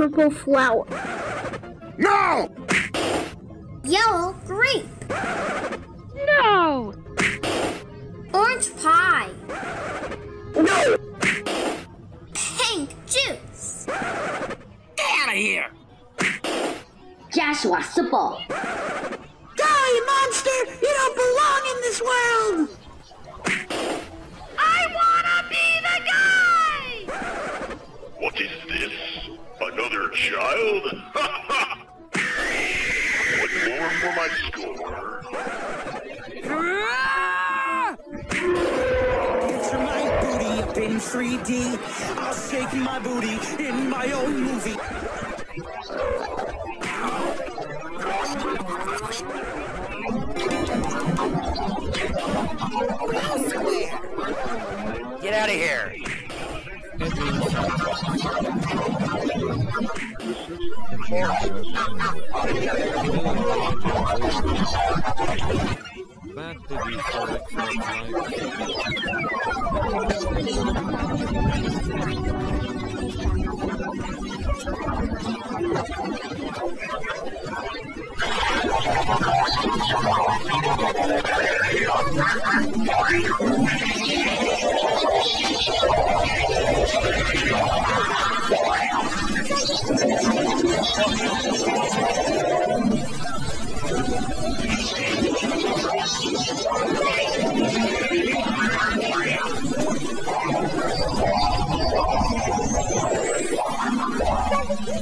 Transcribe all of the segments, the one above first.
Purple flower! No! Yellow grape! No! Orange pie! No! Pink juice! Get out of here! Joshua Supple! Die, in 3D. I'll shake my booty in my own movie. Get out of here that to be correct for my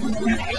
you,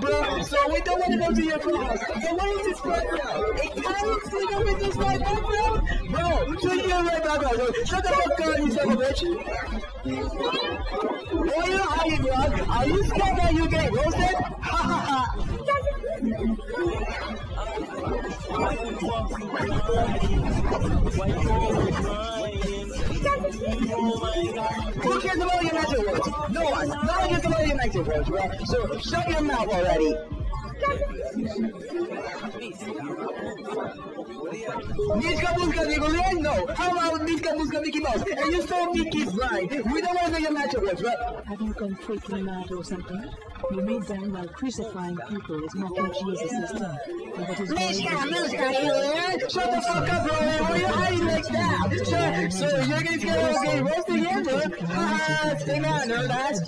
bro. So we don't want to go to your class. So why is this background? Hey, Alex, you know with this my background? Bro, so you know my background. Shut the fuck up, you son of a bitch. Oh, you know how you vlog? Are you scared that you get roasted? Ha ha ha. Who cares about United words? No one. No one gets cares about United words, bro. So shut your mouth already. Mieszka Buzka nie go No. How about Buzka got Mickey Mouse, and you stole Mickey's line. We don't want to know your magic words, right? Have you gone freaking mad or something? You may damn well crucifying people is mocking Jesus' death. And that is very Shut the fuck up, bro. Why are you hiding like that? So, so you're gonna get okay, roasting him, dude? Ah, sing out, no, that's.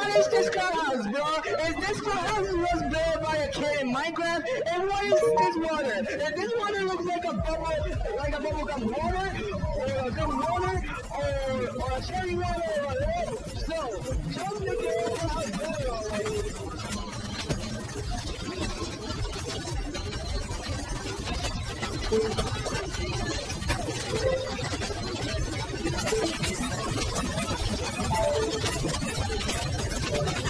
What is this grass, bro? Is this grass was built by a kid in Minecraft? And what is this water? If this water looks like a bubble, like a bubble bubblegum water, or a good water, or, or a cherry water, or a so, tell me the how good already. Thank you. Thank you.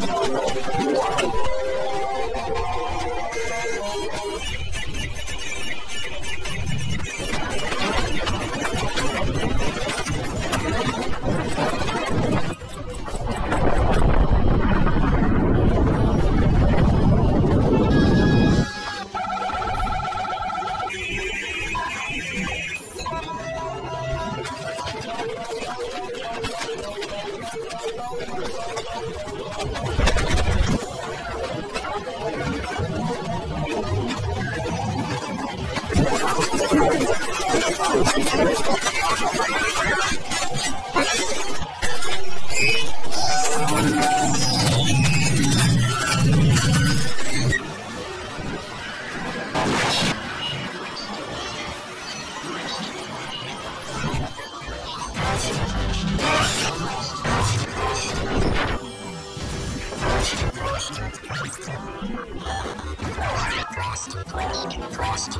Frost, frost, frost.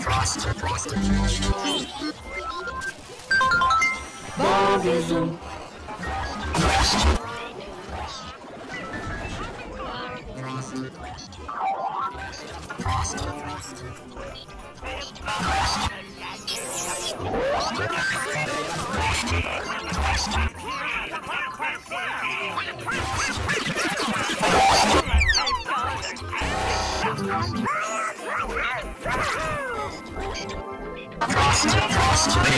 Frost, frost, Bobism. Frost. Frost. Frost. Frost. Frost. Frost. Frost! Frost!